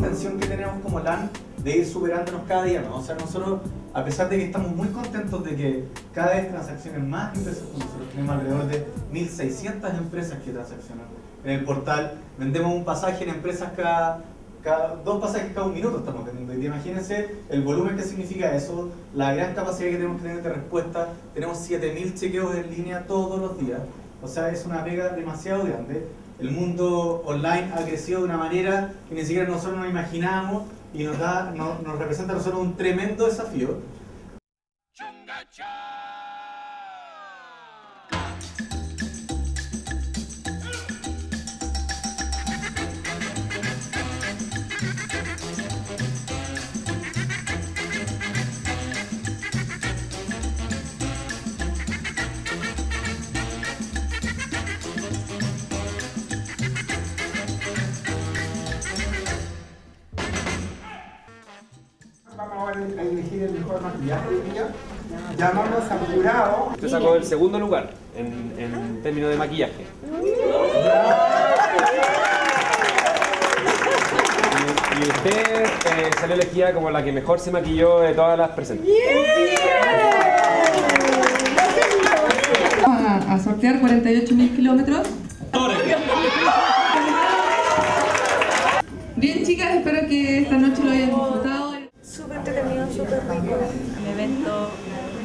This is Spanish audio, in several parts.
intención que tenemos como LAN de ir superándonos cada día más. O sea, nosotros, a pesar de que estamos muy contentos de que cada vez transaccionen más empresas nosotros, tenemos alrededor de 1.600 empresas que transaccionan en el portal, vendemos un pasaje en empresas cada, cada dos pasajes cada un minuto estamos vendiendo. Y imagínense el volumen que significa eso, la gran capacidad que tenemos que tener de respuesta. Tenemos 7.000 chequeos en línea todos los días. O sea, es una pega demasiado grande. El mundo online ha crecido de una manera que ni siquiera nosotros nos imaginábamos y nos, da, nos, nos representa a nosotros un tremendo desafío. Vamos a elegir el mejor maquillaje hoy día. Llamamos al jurado. Usted sacó el segundo lugar en, en términos de maquillaje. Y, y usted eh, salió elegida como la que mejor se maquilló de todas las presentes. Vamos a, a sortear 48.000 kilómetros. Bien chicas, espero que esta noche lo hayan disfrutado. Súper entretenido, súper rico. Un evento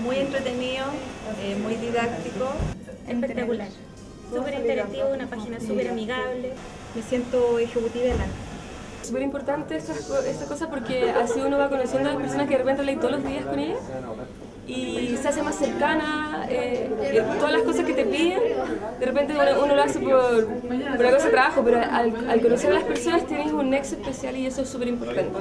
muy entretenido, eh, muy didáctico. Espectacular. Súper interactivo, una página súper amigable. Me siento ejecutiva de la súper importante estas, co- estas cosas porque así uno va conociendo a las personas que de repente lee todos los días con ellas y se hace más cercana, eh, eh, todas las cosas que te piden, de repente uno, uno lo hace por, por una cosa de trabajo, pero al, al conocer a las personas tienes un nexo especial y eso es súper importante.